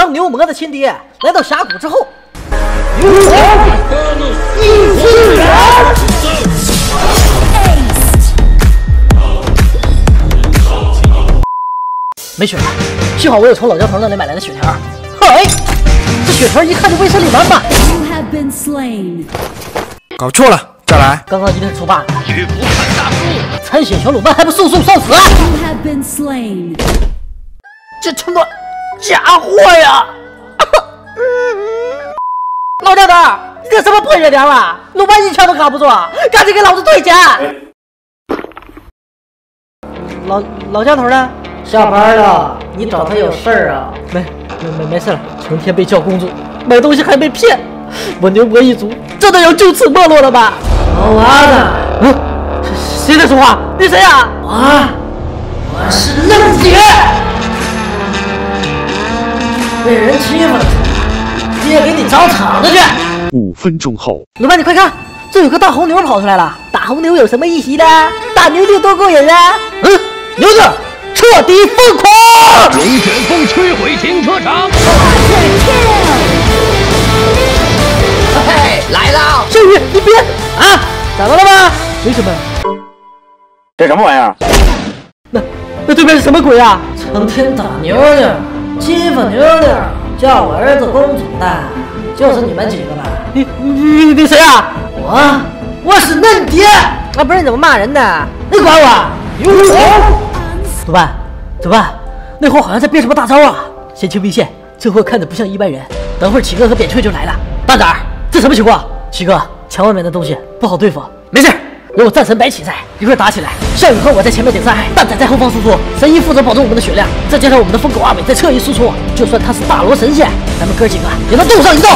当牛魔的亲爹来到峡谷之后，牛魔没血了。幸好我有从老焦头那里买来的血条。嘿，这血条一看就卫生里满满。搞错了，再来。刚刚一定是出 bug。绝不看大叔，残血小鲁班还不速速送死！这他妈家伙呀！老焦头，你这什么破血条啊？鲁班一枪都扛不住，赶紧给老子退钱！老老焦头呢？下班了。你找他有事儿啊？没没没没事了，成天被叫公主，买东西还被骗，我牛魔一族真的要就此没落了吧？老娃子，嗯，谁在说话？你谁呀？我，我是被人欺负了，爹给你找场子去。五分钟后，老板，你快看，这有个大红牛跑出来了。打红牛有什么一袭的？打牛就多过瘾啊！嗯，牛子。彻底疯狂！龙卷风摧毁停车场！嘿嘿，来了！小雨，你别啊！怎么了吗？没什么。这什么玩意儿？那那对面是什么鬼啊？成天打妞妞，欺负妞妞，叫我儿子公主的，就是你们几个吧？你你你谁啊？我我是嫩爹。啊，不是你怎么骂人的？你管我？有我！怎么办？怎么办？那货好像在变什么大招啊！先清兵线，这货看着不像一般人。等会儿七哥和扁鹊就来了。蛋仔，这什么情况？齐哥，墙外面的东西不好对付。没事，有战神白起在，一块打起来。项羽和我在前面顶伤害，蛋仔在后方输出，神医负责保证我们的血量，再加上我们的疯狗阿伟在侧翼输出，就算他是大罗神仙，咱们哥几个也能动上一斗。